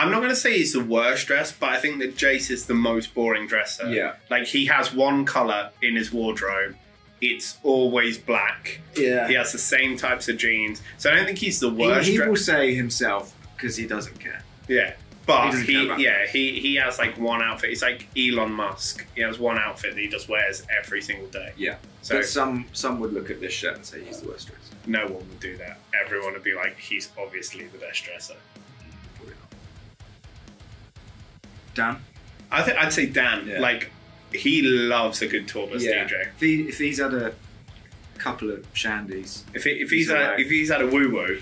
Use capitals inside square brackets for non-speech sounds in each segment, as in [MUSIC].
I'm not going to say he's the worst dressed, but I think that Jace is the most boring dresser. Yeah. Like he has one color in his wardrobe. It's always black. Yeah. He has the same types of jeans. So I don't think he's the worst. he dre- will say himself because he doesn't care. yeah. But he, about yeah, he, he has like one outfit. He's like Elon Musk. He has one outfit that he just wears every single day. Yeah. So but some some would look at this shirt and say he's the worst dresser. no one would do that. Everyone would be like, he's obviously the best dresser. Dan. I think I'd say Dan. Yeah. Like he loves a good tour bus DJ. If, he, if he's had a couple of shandies, If, he, if He's he's had, if he's had a woo woo,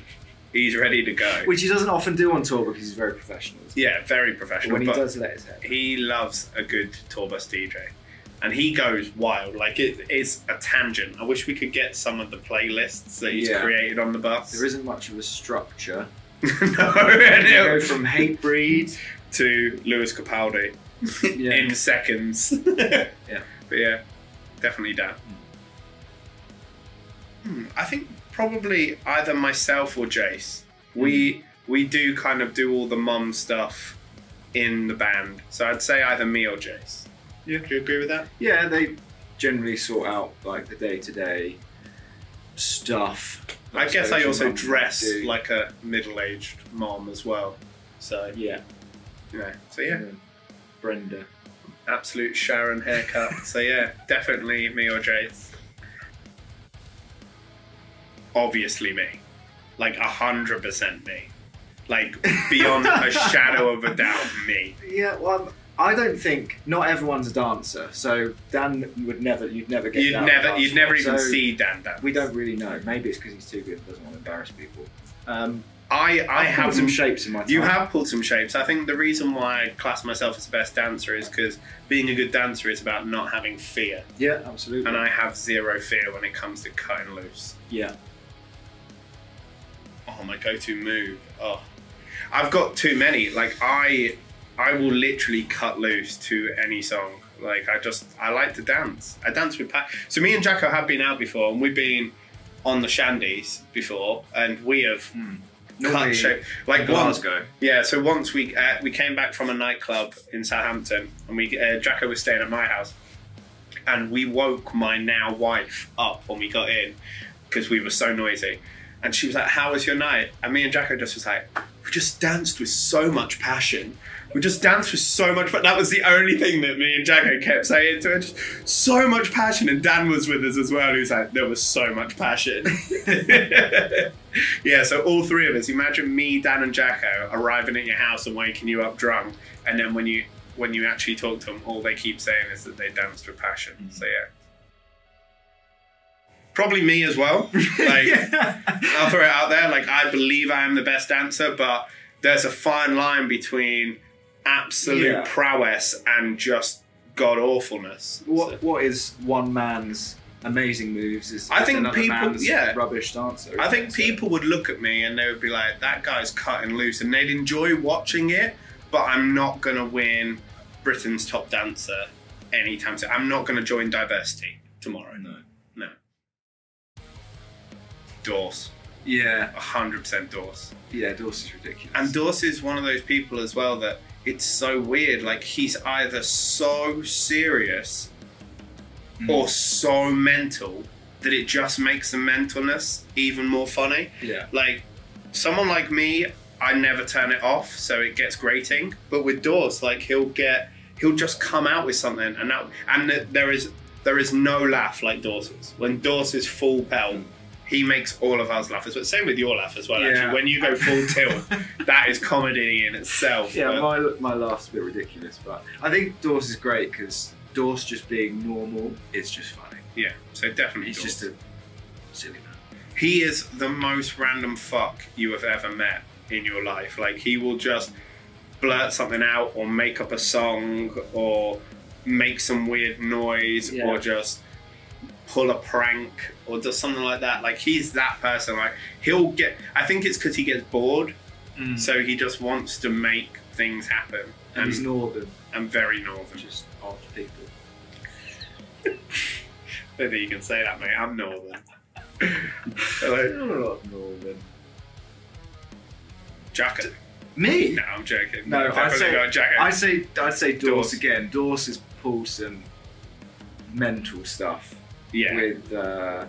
he's ready to go. which he doesn't often do on tour because he's very professional. isn't yeah, very But professional. when he does let his hair. he loves a good tour bus DJ, and he goes wild. Like it, it's a tangent. I wish we could get some of the playlists that he's Yeah. created on the bus. There isn't much of a structure. [LAUGHS] no, and go from Hatebreed. To Lewis Capaldi [LAUGHS] Yeah. in seconds. [LAUGHS] Yeah. But yeah, definitely Dan. Hmm, I think probably either myself or Jace. We we do kind of do all the mum stuff in the band. So I'd say either me or Jace. Yeah. Do you agree with that? Yeah, they generally sort out like the day to day stuff. I guess I also dress do. like a middle-aged mom as well. So yeah, yeah. So yeah, Brenda. absolute Sharon haircut. [LAUGHS] so yeah, definitely me or Jace. Obviously me, like a hundred percent me, like beyond a [LAUGHS] shadow of a doubt me. Yeah, well, I'm- I don't think not everyone's a dancer, so Dan would never, you'd never get. You'd Dan never, you'd never even So see Dan dance. We don't really know. Maybe it's because he's too good and doesn't want to embarrass people. Um, I, I I've have some shapes in my. You have pulled some shapes. I think the reason why I class myself as the best dancer is because being a good dancer is about not having fear. Yeah, absolutely. And I have zero fear when it comes to cutting loose. yeah, Oh, my go-to move. Oh, I've got too many. Like I, I will literally cut loose to any song. Like I just, I like to dance. I dance with Pat. So me and Jacko have been out before, and we've been on the shandies before, and we have hmm. Cut Normally shape. Like once, Glasgow. yeah. So once we uh, we came back from a nightclub in Southampton, and we uh, Jacko was staying at my house, and we woke my now wife up when we got in because we were so noisy. And she was like, "How was your night?" And me and Jacko just was like, "We just danced with so much passion. We just danced with so much." But that was the only thing that me and Jacko kept saying to her. Just so much passion. And Dan was with us as well. He was like, "There was so much passion." [LAUGHS] yeah. So all three of us. Imagine me, Dan, and Jacko arriving at your house and waking you up drunk, and then when you when you actually talk to them, all they keep saying is that they danced with passion. Mm-hmm. So yeah. Probably me as well. [LAUGHS] Like I'll throw it out there. Like I believe I am the best dancer, but there's a fine line between absolute Yeah. prowess and just god awfulness. What what is one man's amazing moves is I think people- man's yeah. rubbish dancer. I think? So- people would look at me and they would be like, "That guy's cutting loose," and they'd enjoy watching it. But I'm not gonna win Britain's top dancer anytime soon. I'm not gonna join diversity tomorrow. No. Dorse, Yeah, hundred percent Dorse. yeah, Dawson's ridiculous. And Dorse is one of those people as well that it's so weird. Like he's either so serious Mm. or so mental that it just makes the mentalness even more funny. yeah, Like someone like me, I never turn it off, so it gets grating. But with Dorse, like he'll get, he'll just come out with something, and that, and there is there is no laugh like Dorse's. When Dorse is full pelt, he makes all of us laugh as well. Same with your laugh as well. Yeah. Actually, when you go full [LAUGHS] tilt, that is comedy in itself. yeah. My my laugh's a bit ridiculous, but I think Dawes is great because Dawes just being normal is just funny. yeah. So definitely, He's Dorse. just a silly man. he is the most random fuck you have ever met in your life. Like he will just blurt something out or make up a song or make some weird noise Yeah. or just pull a prank or does something like that. Like he's that person. Like he'll get. I think it's because he gets bored, mm. so he just wants to make things happen. and he's northern, I'm very northern. just odd people. I don't think you can say that, mate. I'm northern. [LAUGHS] Hello, not northern. Jacko. Me? No, I'm joking. No, I'd say, not I'd say I'd say Dorse, Dorse. again. Dorse has pulled some mental stuff yeah. with uh,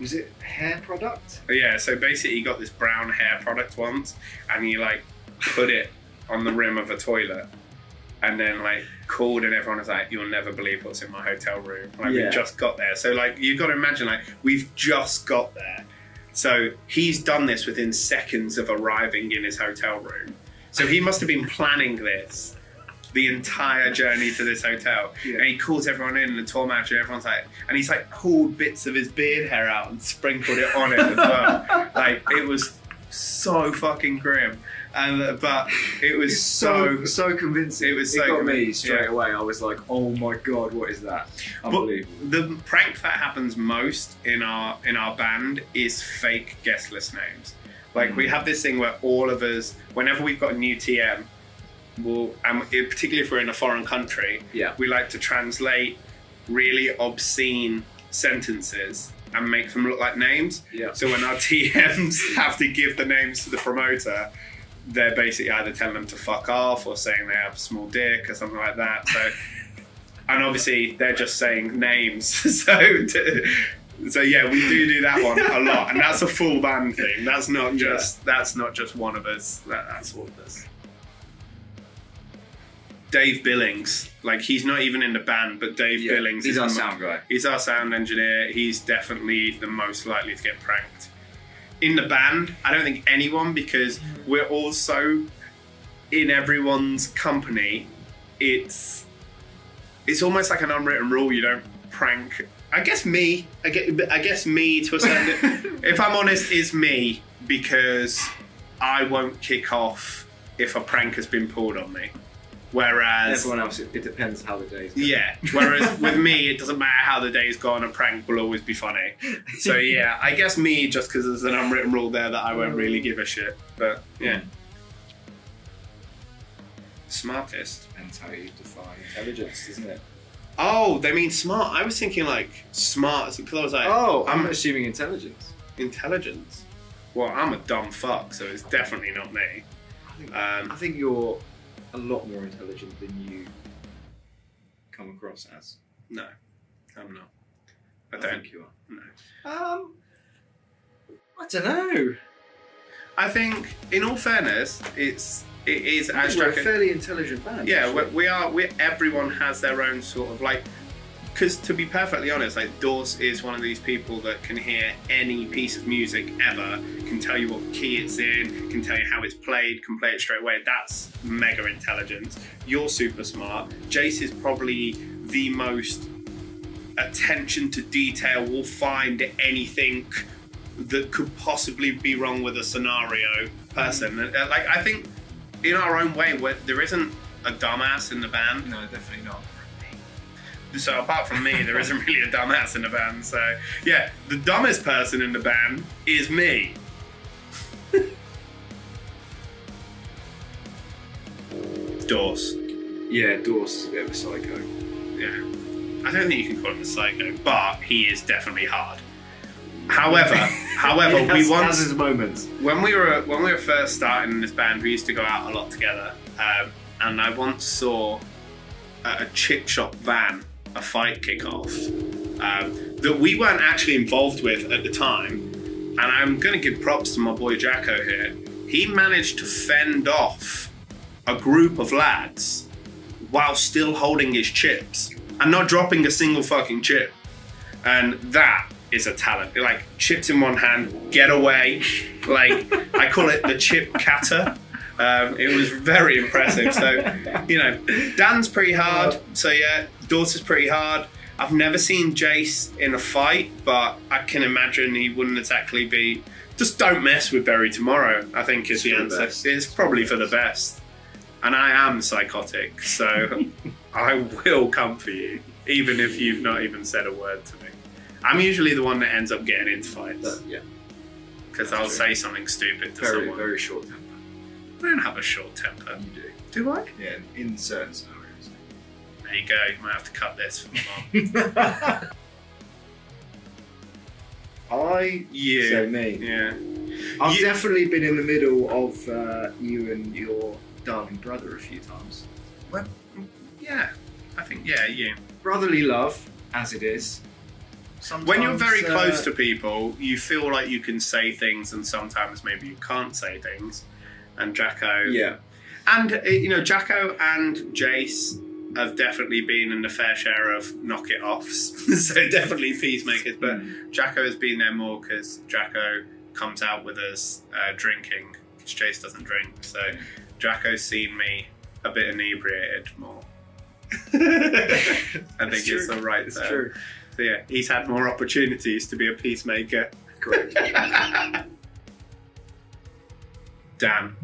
was it hair product? Yeah, so basically, he got this brown hair product once, and he like put it on the rim of a toilet, and then like called, and everyone was like, "You'll never believe what's in my hotel room." Like Yeah. we just got there, so like you've got to imagine, like we've just got there, so he's done this within seconds of arriving in his hotel room. So he must have been planning this the entire journey to this hotel. Yeah. And he calls everyone in, and the tour manager, everyone's like, and he's like pulled bits of his beard hair out and sprinkled it on it as well. [LAUGHS] like it was so fucking grim, and uh, but it was so. so so convincing. It was it so got me straight yeah. away. I was like, oh my god, what is that? But the prank that happens most in our in our band is fake guest list names. Like we have this thing where all of us, whenever we've got a new TM, will and particularly if we're in a foreign country, yeah. we like to translate really obscene sentences and make them look like names. Yeah. So when our [LAUGHS] TMs have to give the names to the promoter, they're basically either telling them to fuck off or saying they have a small dick or something like that. So, [LAUGHS] and obviously they're just saying names. [LAUGHS] So, to, so yeah, we do do that one a lot, and that's a full band thing. That's not just that's not just one of us. That, that's all of us. Dave Billings, like he's not even in the band, but Dave Yeah. Billings He's is our the sound guy. He's our sound engineer. He's definitely the most likely to get pranked. In the band, I don't think anyone because we're all so in everyone's company. It's it's almost like an unwritten rule. You don't prank. I guess me. I guess, I guess me to a certain. [LAUGHS] if I'm honest, is me because I won't kick off if a prank has been pulled on me. Whereas Everyone else, it, it depends how the day's going. yeah. Whereas with me, it doesn't matter how the day's gone. A prank will always be funny. So yeah, I guess me just because there's an unwritten rule there that I won't really give a shit. But yeah. Smartest. Depends how you define intelligence, isn't it? Oh, they mean smart. I was thinking like smart because I was like, Oh, I'm I'm assuming intelligence. intelligence. Well, I'm a dumb fuck, so it's definitely not me. I think, Um, I think you're a lot more intelligent than you come across as. no, I'm not. I don't. think you are. No. Um, I don't know. I think, in all fairness, it's it is I think we're a fairly intelligent band. Yeah, actually. we, we are. We everyone has their own sort of like. Because to be perfectly honest, like Dorse is one of these people that can hear any piece of music ever, can tell you what key it's in, can tell you how it's played, can play it straight away. That's mega intelligence. You're super smart. Jace is probably the most attention to detail. Will find anything that could possibly be wrong with a scenario person. Uh, Like I think in our own way, where there isn't a dumbass in the band. no, definitely not. So apart from me, there isn't really a dumbass in the band. So yeah, the dumbest person in the band is me. [LAUGHS] Dorse. Yeah, Dorse is a bit of a psycho. Yeah. I don't think you can call him a psycho, but he is definitely hard. However, [LAUGHS] however, He we has, once has his moments. when we were when we were first starting in this band, we used to go out a lot together. Um, and I once saw a chip shop van a fight kick off um, that we weren't actually involved with at the time. And I'm going to give props to my boy Jacko here. He managed to fend off a group of lads while still holding his chips and not dropping a single fucking chip. And that is a talent. Like chips in one hand, get away. Like [LAUGHS] I call it the chip catter. Um, it was very impressive. So, you know, Dan's pretty hard. So yeah, Is pretty hard. I've never seen Jace in a fight, but I can imagine he wouldn't exactly be. Just don't mess with Bury Tomorrow. I think is It's the the answer. best. It's probably for the best. And I am psychotic, so [LAUGHS] I will come for you, even if you've not even said a word to me. I'm usually the one that ends up getting into fights But, yeah, because I'll true. say something stupid to very, someone. very short temper. I don't have a short temper. You do. Do I? Yeah, in certain scenarios. There you go. You might have to cut this for my mom. [LAUGHS] I You. so me. Yeah. I've You- definitely been in the middle of uh, you and your darling brother a few times. Well, yeah, I think yeah, you. Brotherly love, as it is. Sometimes, When you're very uh, close to people, you feel like you can say things, and sometimes maybe you can't say things. And Jacko, yeah, and uh, you know, Jacko and Jace have definitely been in the fair share of knock it offs. [LAUGHS] so definitely peacemakers, but Jacko has been there more because Jacko comes out with us uh, drinking because Chase doesn't drink. So Jacko's seen me a bit inebriated more. [LAUGHS] I think It's the right it's term. true. So yeah, he's had more opportunities to be a peacemaker. Correct. [LAUGHS] Dan,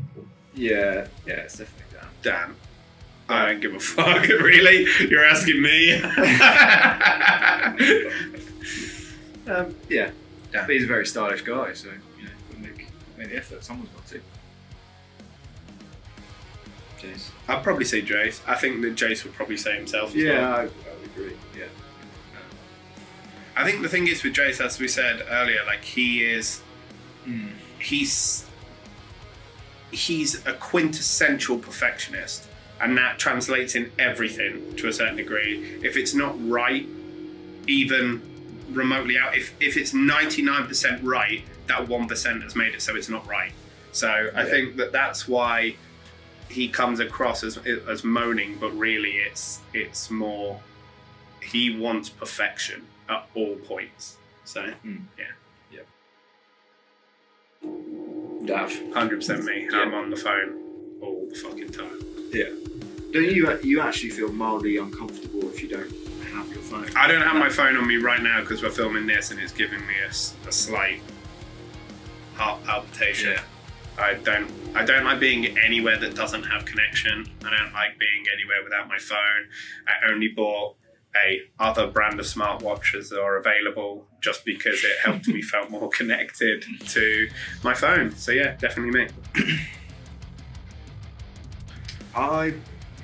yeah, yeah, it's definitely down. Dan. I don't give a fuck, [LAUGHS] really. You're asking me. [LAUGHS] Um, yeah, Yeah. but he's a very stylish guy, so you know, we'll make make the effort. Someone's got to. Jeez. I'd probably say Jace. I think that Jace would probably say himself. As Yeah, well. I, I would agree. Yeah. I think the thing is with Jace, as we said earlier, like he is, he's he's a quintessential perfectionist, and that translates in everything to a certain degree. If it's not right, even remotely out, if if it's ninety nine percent right, that one percent has made it so it's not right. So I Yeah. think that that's why he comes across as as moaning, but really it's it's more he wants perfection at all points. So Mm. yeah, Dav. hundred percent me. Yeah. I'm on the phone all the fucking time. Don't you you actually feel mildly uncomfortable if you don't have your phone? I don't have my phone on me right now because we're filming this and it's giving me a, a slight heart palpitation. Yeah. I don't I don't like being anywhere that doesn't have connection. I don't like being anywhere without my phone. I only bought a other brand of smartwatches that are available just because it helped me [LAUGHS] felt more connected to my phone. So yeah, definitely me. [CLEARS THROAT] I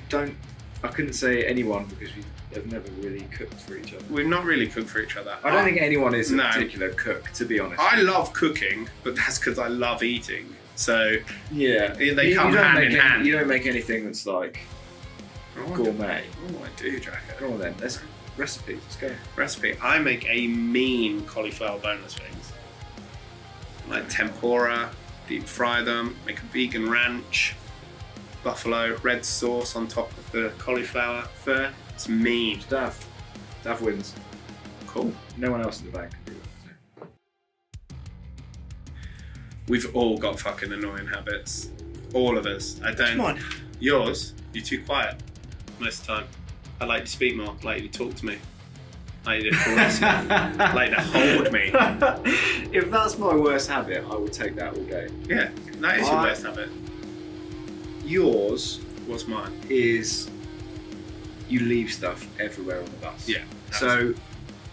don't. I couldn't say anyone because we have never really cooked for each other. We've not really cooked for each other. I don't think anyone is a No. particular cook, to be honest. I love cooking, but that's because I love eating. So yeah, They You- come you don't hand make in any- hand. You don't make anything that's like oh, gourmet. oh, I do, Jacko. Go on then. Let's recipes. Let's go. recipe. I make a mean cauliflower boneless wings. Like tempura, deep fry them, make a vegan ranch, buffalo red sauce on top of the cauliflower fur. It's mean. Dav. Dav wins. Cool. No one else in the bank can do it. We've all got fucking annoying habits. All of us. I don't. Come on. Yours, you're too quiet most of the time. I like to speak more. I like you to talk to me. I like you to caress me. [LAUGHS] I like you to hold me. [LAUGHS] if that's my worst habit, I will take that all day. Yeah, that is your I- worst habit. Yours What's mine? is you leave stuff everywhere on the bus. Yeah. So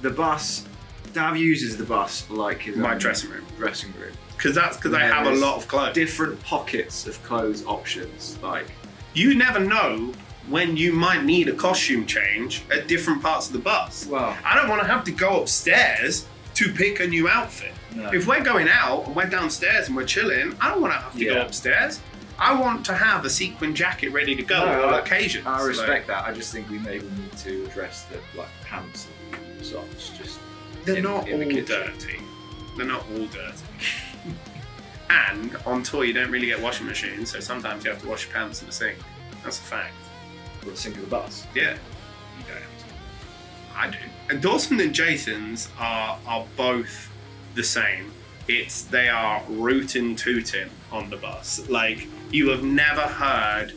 the bus, Dav uses the bus like his my own dressing room. dressing room. Because that's because I have a lot of clothes. Different pockets of clothes options. Like You never know when you might need a costume change at different parts of the bus. well, I don't want to have to go upstairs to pick a new outfit. no. If we're going out and we're downstairs and we're chilling, I don't want to have to go Yeah. upstairs. I want to have a sequin jacket ready to go No, on all I- occasions. I respect that. I just think we maybe need to address the like pants and socks. Just they're in- not in all kitchen. dirty. They're not all dirty. [LAUGHS] and on tour, you don't really get washing machines, so sometimes you have to wash your pants in the sink. That's a fact. for the sink of the bus. Yeah. You don't have to. I do. And Dawson and Jason's are are both the same. It's they are rootin' tootin' on the bus. Like you have never heard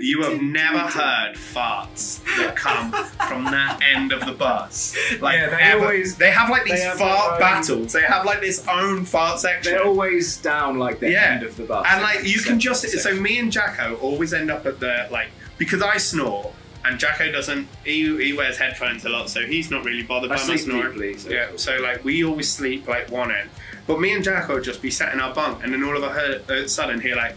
you have never heard farts that come from that end of the bus. Like Yeah, they ever. always- they have like these have fart battles. They have like this own fart section. They're always down like the Yeah. end of the bus. And like you can just so me and Jacko always end up at the like because I snore and Jacko doesn't he, he wears headphones a lot so he's not really bothered I by my sleep snoring. deeply. So Yeah, so like we always sleep like one end, but me and Jacko would just be sat in our bunk and then all of a uh, sudden hear like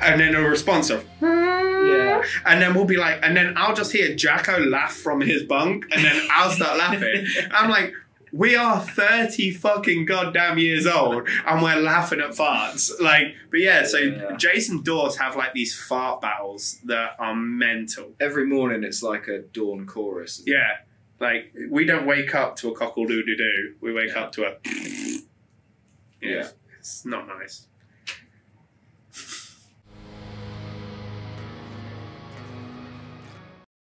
and then a response of Yeah. and then we'll be like and then I'll just hear Jacko laugh from his bunk and then I'll start laughing. [LAUGHS] I'm like we are 30 fucking goddamn years old and we're laughing at farts. Like, but yeah, so Yeah. Jason Dawes have like these fart battles that are mental. Every morning it's like a dawn chorus. Yeah. Like, we don't wake up to a cockle doo doo doo. We wake Yeah. up to a. Yeah. It's not nice.